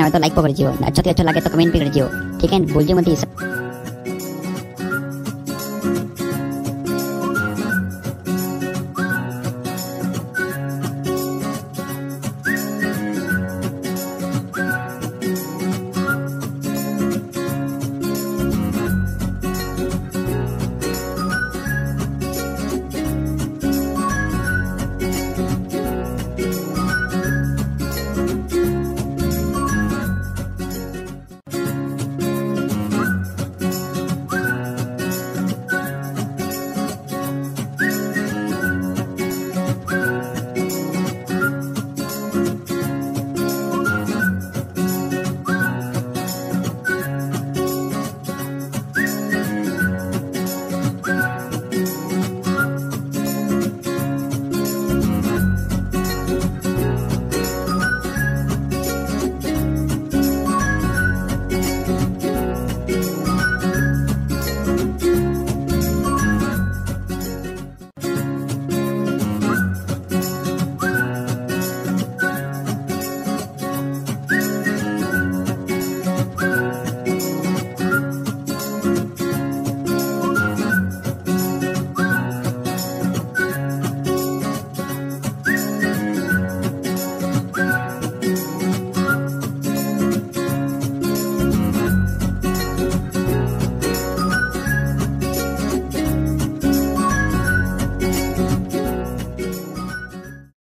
पसंद आए तो लाइक पकड़ जियो। अच्छा तो अच्छा लगे तो कमेंट भी कर जियो। ठीक है? भूल जियो मत ये सब।